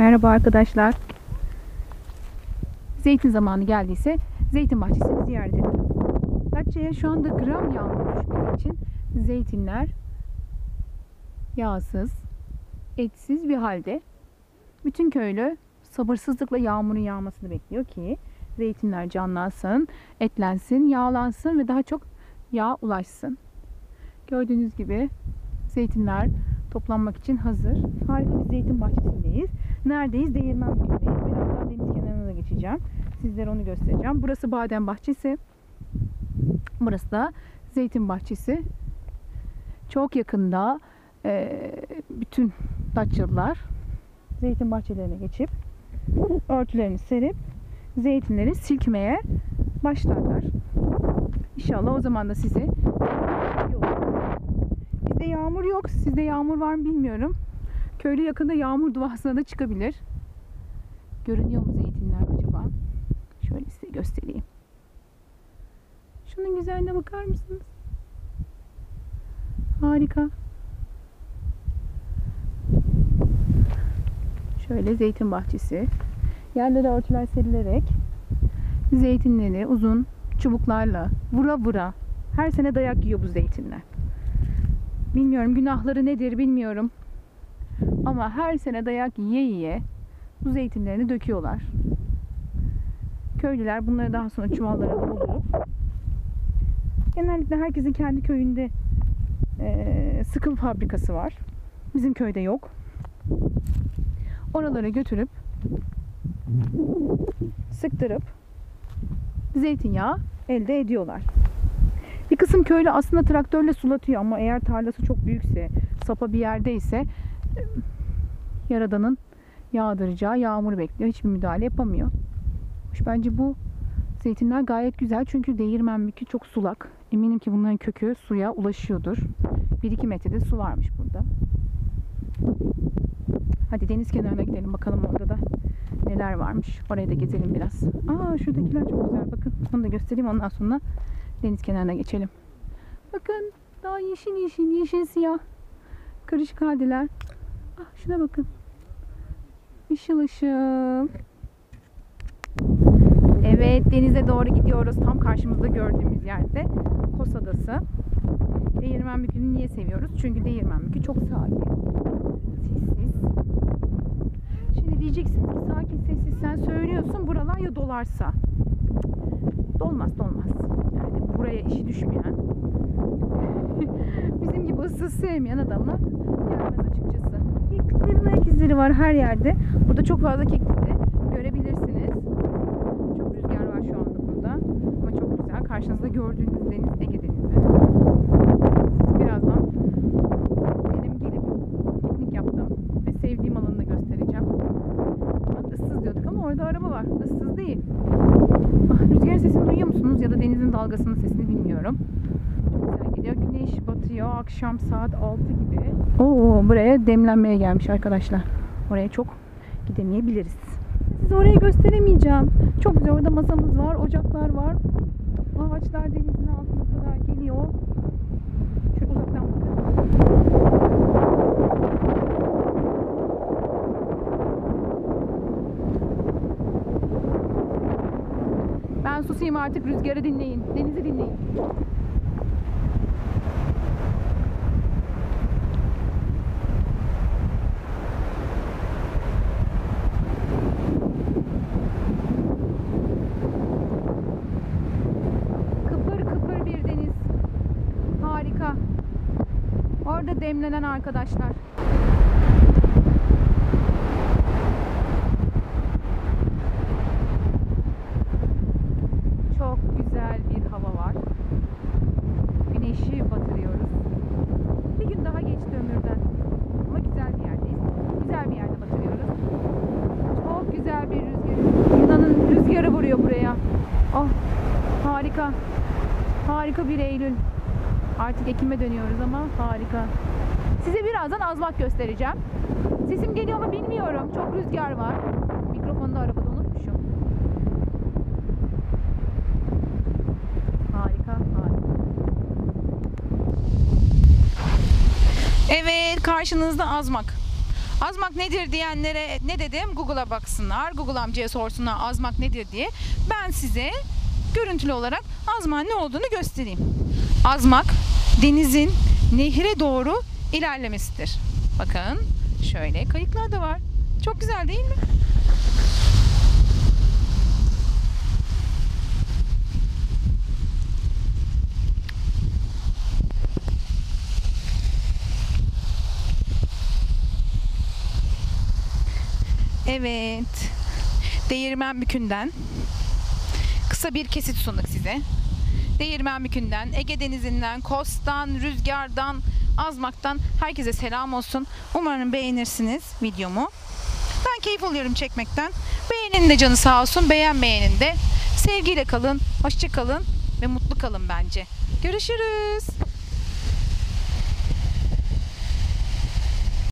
Merhaba arkadaşlar. Zeytin zamanı geldiyse zeytin bahçesini ziyaret edelim. Datça'ya şu anda gram yağmur düşmediği için zeytinler yağsız, etsiz bir halde. Bütün köylü sabırsızlıkla yağmurun yağmasını bekliyor ki zeytinler canlansın, etlensin, yağlansın ve daha çok yağ ulaşsın. Gördüğünüz gibi zeytinler toplanmak için hazır. Harika bir zeytin bahçesindeyiz. Neredeyiz? Değirmen Köyü'ndeyiz. Birazdan deniz kenarına da geçeceğim. Sizlere onu göstereceğim. Burası badem bahçesi. Burası da zeytin bahçesi. Çok yakında eee, bütün Datçalılar zeytin bahçelerine geçip örtülerini serip zeytinleri silkmeye başlarlar. İnşallah o zaman da. Bizde yağmur yok. Sizde yağmur var mı bilmiyorum. Köylü yakında yağmur duasına da çıkabilir. Görünüyor mu zeytinler acaba? Şöyle size göstereyim. Şunun güzelliğine bakar mısınız? Harika. Şöyle zeytin bahçesi. Yerlere örtüler serilerek zeytinleri uzun çubuklarla vura vura her sene dayak yiyor bu zeytinler. Bilmiyorum günahları nedir bilmiyorum. Ama her sene dayak yiye yiye bu zeytinlerini döküyorlar. Köylüler bunları daha sonra çuvallara doldurup genellikle herkesin kendi köyünde eee sıkım fabrikası var. Bizim köyde yok. Oralara götürüp sıktırıp zeytinyağı elde ediyorlar. Bir kısım köylü aslında traktörle sulatıyor ama eğer tarlası çok büyükse, sapa bir yerdeyse e, yaradanın yağdıracağı yağmur bekliyor. Hiçbir müdahale yapamıyor. Bence bu zeytinler gayet güzel çünkü değirmen mülkü çok sulak. Eminim ki bunların kökü suya ulaşıyordur. 1-2 metrede su varmış burada. Hadi deniz kenarına gidelim bakalım orada da neler varmış. Oraya da gezelim biraz. Aa şuradakiler çok güzel. Bakın onu da göstereyim ondan sonra deniz kenarına geçelim. Bakın daha yeşil yeşil, yeşil siyah. Karışık haldeler. Ah şuna bakın. Işıl ışıl. Evet denize doğru gidiyoruz. Tam karşımızda gördüğümüz yerde Kos Adası. Değirmen Bükü'nü niye seviyoruz? Çünkü Değirmen Bükü çok sakin. Sessiz. Şimdi diyeceksiniz ki sakin sessiz sen söylüyorsun buralar ya dolarsa. Dolmaz dolmaz. Buraya işi düşmeyen bizim gibi ıssız sevmeyen adamlar gelmez açıkçası. Kekliklerin ayak izleri var her yerde. Burada çok fazla keklik de görebilirsiniz. Çok rüzgar var şu anda burada. Ama çok güzel. Karşınızda gördüğünüz deniz Ege Denizi. Birazdan benim gelip piknik yaptığım ve sevdiğim alanı da göstereceğim. Bak ıssız diyorduk ama orada araba var. Issız değil. Ah, rüzgar sesini duyuyor denizin dalgasının sesini bilmiyorum. Çok güzel gidiyor. Güneş batıyor. Akşam saat 6 gibi. Oo, buraya demlenmeye gelmiş arkadaşlar. Oraya çok gidemeyebiliriz. Size orayı gösteremeyeceğim. Çok güzel. Orada masamız var. Ocaklar var. Ağaçlar denizin altına kadar geliyor. Şöyle uzaktan bakın. Ben susayım artık rüzgarı dinleyin. Denizi dinleyin. Kıpır kıpır bir deniz. Harika. Orada demlenen arkadaşlar. Çok güzel bir hava var. Güneşi batırıyoruz. Bir gün daha geçti ömürden. Ama güzel bir yerdeyiz. Güzel bir yerde batırıyoruz. Çok güzel bir rüzgar. Yunan'ın rüzgarı vuruyor buraya. Oh harika. Harika bir Eylül. Artık Ekim'e dönüyoruz ama harika. Size birazdan azmak göstereceğim. Sesim geliyor mu bilmiyorum. Çok rüzgar var. Mikrofonu da arabada unutmuşum. Harika, harika. Evet, karşınızda azmak. Azmak nedir diyenlere ne dedim? Google'a baksınlar. Google amcaya sorsunlar azmak nedir diye. Ben size görüntülü olarak azmağın ne olduğunu göstereyim. Azmak denizin nehre doğru ilerlemesidir. Bakın şöyle kayıklar da var. Çok güzel değil mi? Evet. Değirmenbükü'nden kısa bir kesit sunduk size. Değirmenbükü'nden, Ege Denizi'nden, Kos'tan, Rüzgar'dan, Azmak'tan herkese selam olsun. Umarım beğenirsiniz videomu. Ben keyif alıyorum çekmekten. Beğenin de canı sağ olsun, beğenmeyenin de. Sevgiyle kalın, hoşça kalın ve mutlu kalın bence. Görüşürüz.